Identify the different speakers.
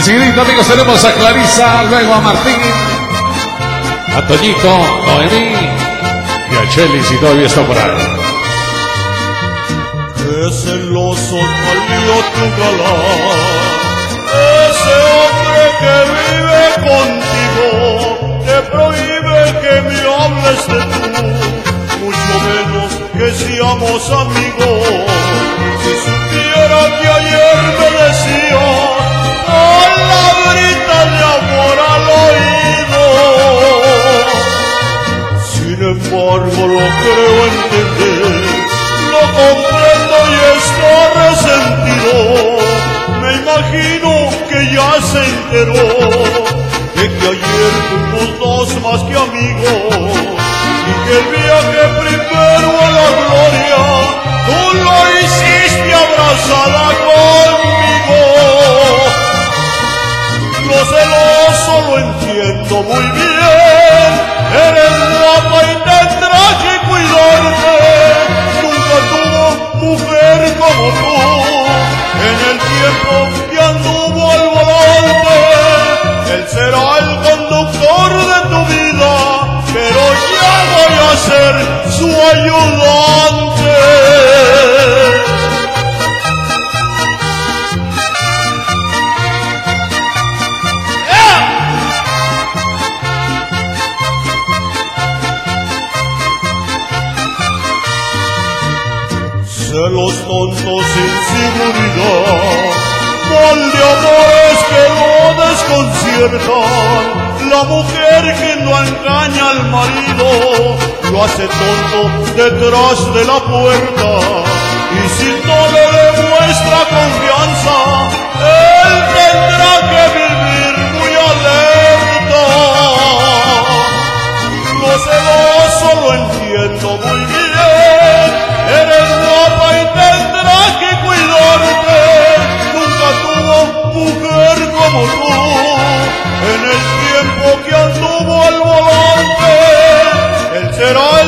Speaker 1: Enseguidita, amigos, tenemos a Clarisa, luego a Martín, a Toñito, Noemí y a Cheli, si todavía está por ahí.
Speaker 2: Qué celoso salió tu galán, ese hombre que vive contigo, te prohíbe que me hables de tú, mucho menos que seamos amigos. Embargo lo creo entender, lo comprendo y está resentido. Me imagino que ya se enteró de que ayer fuimos dos más que amigos y que el viaje primero a la gloria tú lo hiciste abrazada conmigo. Lo celoso lo entiendo muy bien, eres guapa y su ayudante. celos tontos sin seguridad, mal de amores que lo desconciertan, la mujer que no engaña al marido, lo hace tonto detrás de la puerta, y si no le demuestra confianza, él tendrá que vivir muy alerta. Lo celoso lo entiendo muy bien, anduvo al